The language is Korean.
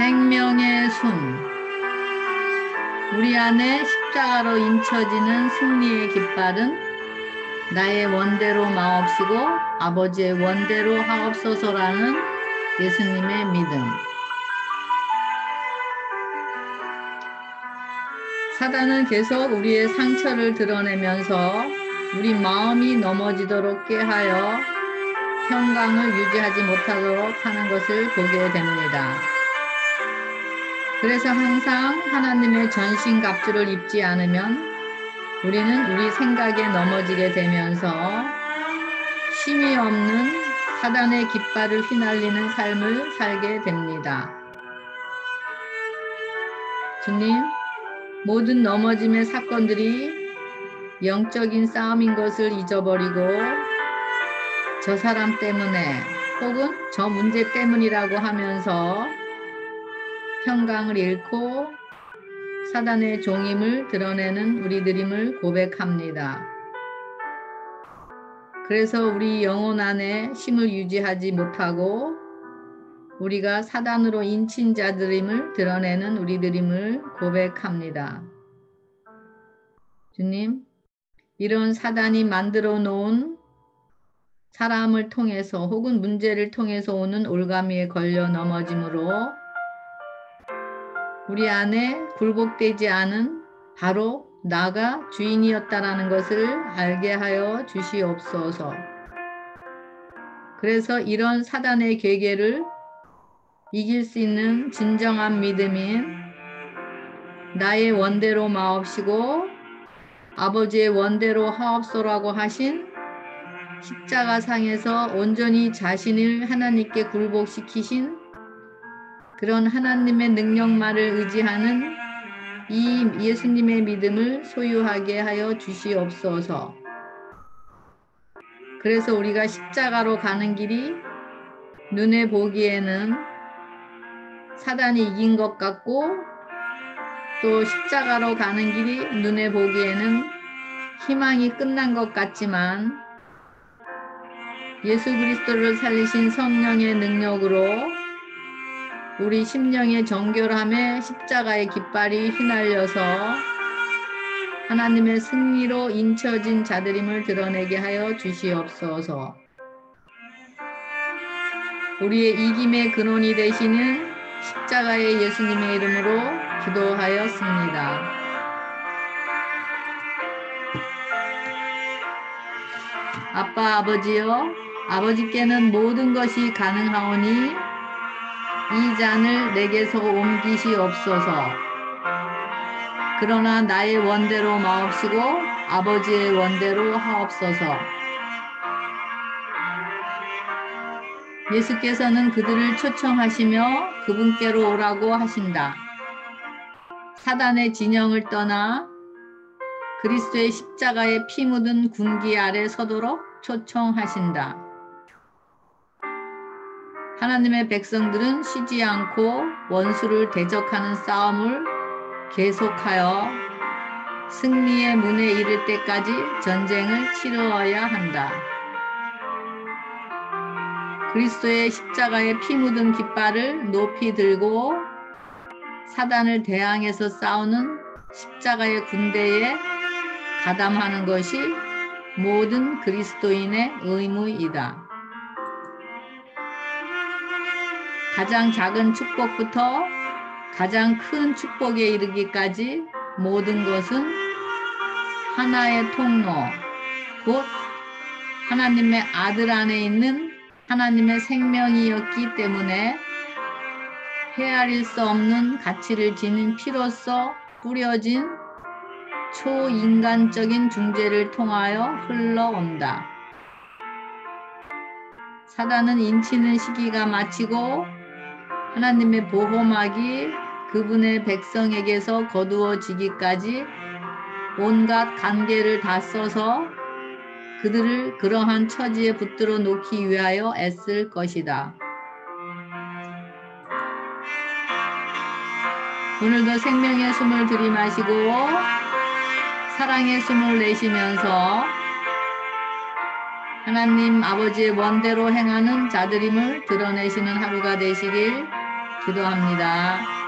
생명의 숨 우리 안에 십자가로 인쳐지는 승리의 깃발은 나의 원대로 마옵시고 아버지의 원대로 하옵소서라는 예수님의 믿음. 사단은 계속 우리의 상처를 드러내면서 우리 마음이 넘어지도록 깨하여 평강을 유지하지 못하도록 하는 것을 보게 됩니다. 그래서 항상 하나님의 전신갑주를 입지 않으면 우리는 우리 생각에 넘어지게 되면서 힘이 없는 사단의 깃발을 휘날리는 삶을 살게 됩니다. 주님, 모든 넘어짐의 사건들이 영적인 싸움인 것을 잊어버리고 저 사람 때문에 혹은 저 문제 때문이라고 하면서 평강을 잃고 사단의 종임을 드러내는 우리들임을 고백합니다. 그래서 우리 영혼 안에 힘을 유지하지 못하고 우리가 사단으로 인친 자들임을 드러내는 우리들임을 고백합니다. 주님, 이런 사단이 만들어 놓은 사람을 통해서 혹은 문제를 통해서 오는 올가미에 걸려 넘어짐으로 우리 안에 굴복되지 않은 바로 나가 주인이었다라는 것을 알게 하여 주시옵소서. 그래서 이런 사단의 괴계를 이길 수 있는 진정한 믿음인 나의 원대로 마옵시고 아버지의 원대로 하옵소라고 하신 십자가 상에서 온전히 자신을 하나님께 굴복시키신 그런 하나님의 능력만을 의지하는 이 예수님의 믿음을 소유하게 하여 주시옵소서. 그래서 우리가 십자가로 가는 길이 눈에 보기에는 사단이 이긴 것 같고 또 십자가로 가는 길이 눈에 보기에는 희망이 끝난 것 같지만 예수 그리스도를 살리신 성령의 능력으로 우리 심령의 정결함에 십자가의 깃발이 휘날려서 하나님의 승리로 인쳐진 자들임을 드러내게 하여 주시옵소서. 우리의 이김의 근원이 되시는 십자가의 예수님의 이름으로 기도하였습니다. 아빠 아버지여 아버지께는 모든 것이 가능하오니 이 잔을 내게서 옮기시옵소서. 그러나 나의 원대로 마옵시고 아버지의 원대로 하옵소서. 예수께서는 그들을 초청하시며 그분께로 오라고 하신다. 사단의 진영을 떠나 그리스도의 십자가에 피 묻은 군기 아래 서도록 초청하신다. 하나님의 백성들은 쉬지 않고 원수를 대적하는 싸움을 계속하여 승리의 문에 이를 때까지 전쟁을 치루어야 한다. 그리스도의 십자가에 피 묻은 깃발을 높이 들고 사단을 대항해서 싸우는 십자가의 군대에 가담하는 것이 모든 그리스도인의 의무이다. 가장 작은 축복부터 가장 큰 축복에 이르기까지 모든 것은 하나의 통로, 곧 하나님의 아들 안에 있는 하나님의 생명이었기 때문에 헤아릴 수 없는 가치를 지닌 피로써 뿌려진 초인간적인 중재를 통하여 흘러온다. 사단은 인치는 시기가 마치고 하나님의 보호막이 그분의 백성에게서 거두어지기까지 온갖 관계를 다 써서 그들을 그러한 처지에 붙들어 놓기 위하여 애쓸 것이다. 오늘도 생명의 숨을 들이마시고 사랑의 숨을 내쉬면서 하나님 아버지의 원대로 행하는 자들임을 드러내시는 하루가 되시길 기도합니다.